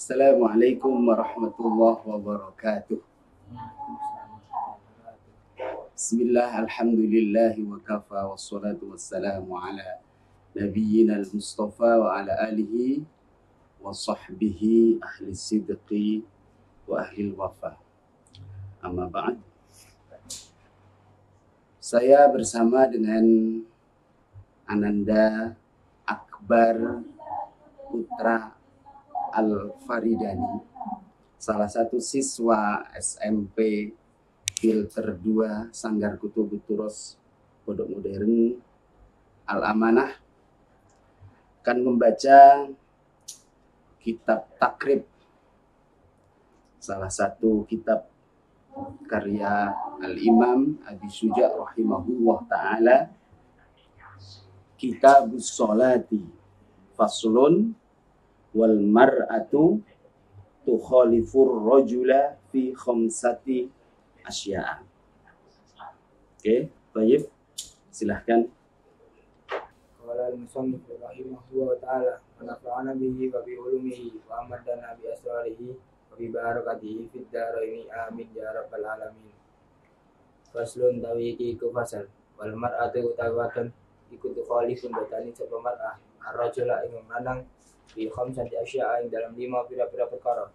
Assalamualaikum warahmatullahi wabarakatuh. Bismillah, alhamdulillah wa kafa wassalatu wassalamu ala nabiyyina al-mustafa wa ala alihi wa sahbihi ahli sidqi wa ahli wafa. Amma ba'd. Saya bersama dengan Ananda Akbar Putra Al-Faridani, salah satu siswa SMP Filter 2 Sanggar Kutu Buturos Pondok Modern Al-Amanah. Akan membaca kitab takrib salah satu kitab karya Al-Imam Abi Suja rahimahullah ta'ala. Kitabus Salati Faslun wal mar'atu tukhalifur rajula fi khamsati asya'a. Oke, baik. Silahkan. Qala al-musannif rahimahullah ta'ala wa nafa'ana bihi wa bi ulumihi wa amadana bi asrarihi wa bi barakatihi fid dharaini amin ya rabbal alamin. Faslun tawi iki iku fasal wal mar'atu utawatan iku tukhalifun batani sapa mar'ah ar-rajula ing lanang fi khamsati asya'a ing dalam lima pira-pira perkara.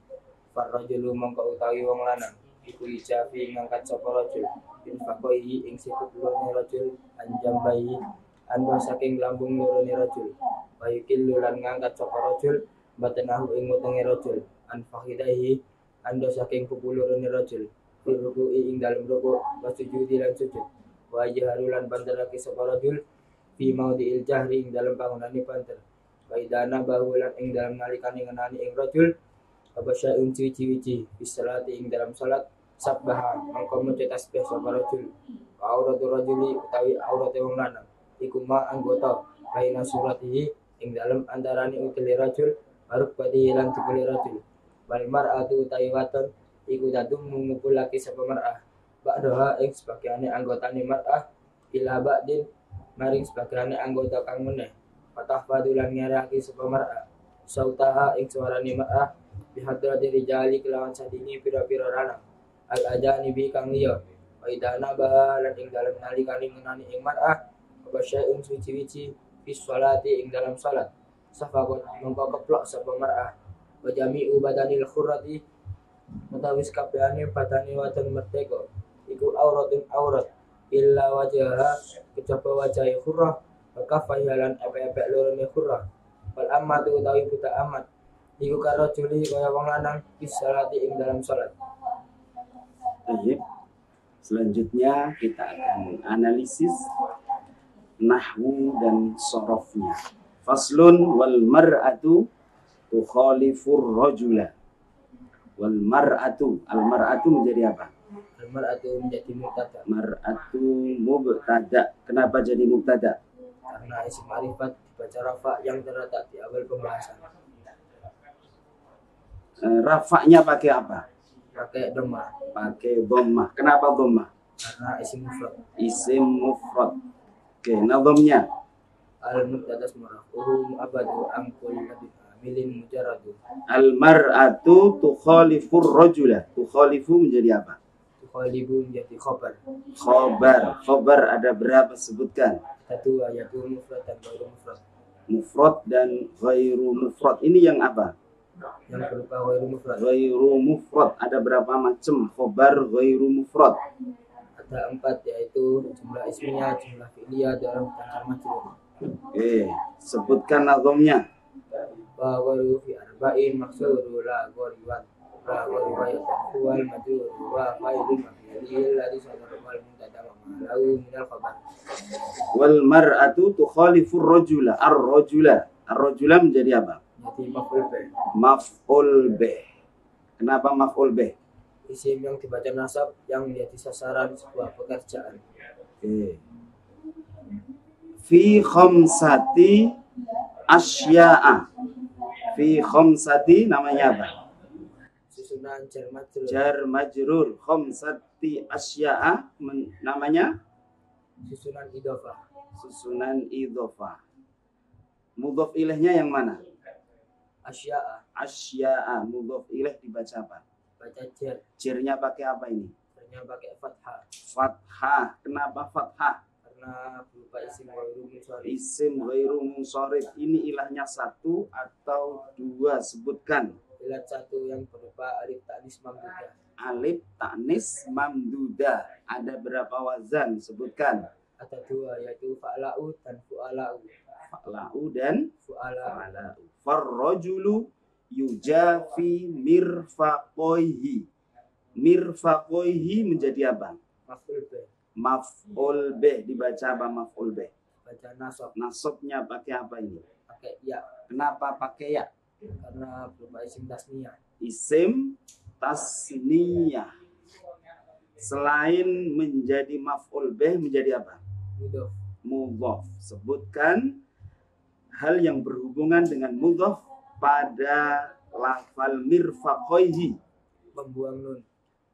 Farrajulu mongko utawi wong lanang iku ijafi ngangkat sapa rajul bin fakohi ing sikut lorone rajul anjam bayi ando saking lambung lorone rajul. Bayukil lan ngangkat sapa rajul batenahu ing wetenge rajul an fakhidaihi ando saking pupu lorone rajul. Ruku'i ing dalam ruku wa sujudi lan sujud. Wa jaharulan banterake sapa rajul fi maudhi'il jahri ing dalam bangunane banter. Baidana bahulan ing dalam nalikane ngenani ing rajul Abasyaun ciwi-ciwi Bisalati ing dalam salat Sabbaha Mangko maca tasbih sapa rajul. Wa auratul rajuli utawi aurate wong lanang Iku ma anggota Baina suratihi ing dalam antarane utili rajul Baruk badi lan tukuli rajul. Wal mar'atu utawi waton Iku dadung mengupulake sapa mar'ah. Ba'daha ing sebagiane anggotane mar'ah Ila ba'din Maring sebagiane anggota kang meneh. Patah padulan ngeraki sapa mar'ah. Sautaha ing suarane mar'ah. Bihadrati rijali kelawan sadini pira-pira ranang Al ajani bi kang liya. Wa idana baha lan ing dalam nalikani ngenani ing mar'ah. Apa syai'un suci-wici sholati ing dalam salat Safakun mengko keplok sapa mar'ah. Wa jami'u badanil khurrati. Mutawis kabehane badane wadon merdeka. Iku auratun aurat. Illa wajaha kejaba wajahi khurrah Wakafah jalan epek-epek lorone khurrah Wal ammatu utawi buta amat Iku karo juli kaya wong lanang Bisalati ing dalam salat Baik. Selanjutnya kita akan menganalisis nahwu dan sorofnya. Faslun wal mar'atu tukhalifur rajula. Wal mar'atu, al mar'atu menjadi apa? Al-mar'atu menjadi mubtada Mar'atu mubtada. Kenapa jadi mubtada? Karena isim marifat dibaca rafa yang terletak di awal pembahasan Eh, rafa'nya pakai apa? Pakai doma Pakai dhammah. Kenapa dhammah? Karena isim mufrad Isim mufrad. Oke, nadhamnya. Al-mubtada murafuhu mu'abadu angkul nabi amilin mujaradu Al mar'atu tukhalifur rajula. Tukhalifu menjadi apa? Tukhalibu menjadi khobar Khobar. Khobar ada berapa sebutkan? Satu ayatu mufrad dan baru mufrad Mufrad dan ghairu mufrad. Ini yang apa? Yang berupa wairu mufrad Ghairu mufrad. Ada berapa macam khobar ghairu mufrad? Ada empat yaitu jumlah isminya, jumlah fi'liyah, dan dan majrur Oke, sebutkan nazamnya. wa waru fi arba'in maksuru la ghoriwan wal majrur wa faidul maf'ulil ladzi sadara wal muntada wa ma'lahu minal khabar Wal mar'atu tukhalifur rajula. Ar-rajula. Ar-rajula menjadi apa? jadi maf'ul bih Maf'ul bih. Kenapa maf'ul bih? isim yang dibaca nasab yang menjadi sasaran sebuah pekerjaan Oke. Fi khamsati asya'a. Fi khamsati namanya apa? Susunan jar majrur Jar majrur khamsati asya'a namanya susunan idofah susunan idhofah. Mudhof ilaihnya yang mana? asya'a Asya'a mudhof ilaih dibaca apa? baca jer Jirnya pakai apa ini? jernya pakai fathah Fathah. Kenapa fathah? karena berupa isim ghairu munsharif Isim ghairu munsharif ini ilahnya satu atau dua sebutkan. Ilat satu yang berupa alif tanis mamdudah Alif taknis mamduda. Ada berapa wazan? Sebutkan. ada dua yaitu fa'la'u dan fu'ala'u Fa'la'u dan fu'ala fa'la'u. Farrojulu yujafi mirfaqoihi. Mirfaqoihi menjadi apa? maf'ul beh dibaca apa maf'ul baca nasab Nasabnya pakai apa ini? pakai ya Kenapa pakai ya? Karena berupa isim tasniyah Isim tasniyah. Selain menjadi maf'ul beh menjadi apa? mudhof Mudhaf. Sebutkan hal yang berhubungan dengan mudhaf pada lafal mirfaqoihi membuang nun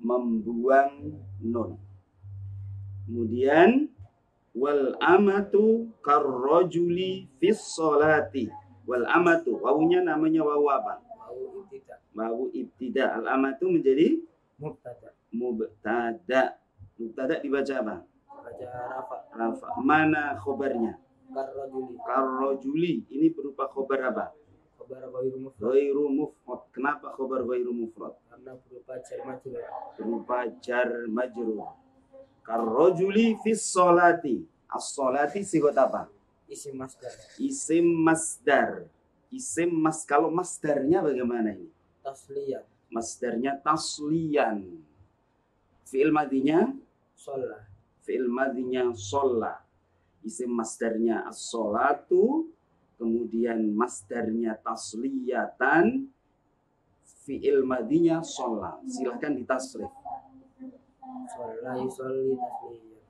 membuang nun. Kemudian wal amatu karrojuli fis solati. Wal amatu wawunya namanya wawu apa? mau ibtida Wawu ibtida. Al amatu menjadi mubtada mubtada. Mubtada dibaca apa? baca rafa Rafa. Mana khobarnya? karrajuli Karrojuli. Ini berupa khobar apa? khabar ghairu mufrad Ghairu mufrad. Kenapa khobar ghairu mufrad? karena berupa jar majrur berupa jar majrur. Karrojuli fis solati. As-solati sigot apa? Isim masdar Isim masdar. Isim mas kalau masdarnya bagaimana ini? tasliyah Masdarnya tasliyan. Fi'il madinya sholah fi'il madinya sholla. Isim masdarnya as-solatu. Kemudian masdarnya tasliyatan. Fi'il madinya sholla. Silahkan ditasrif. sholah yusolli tasliyah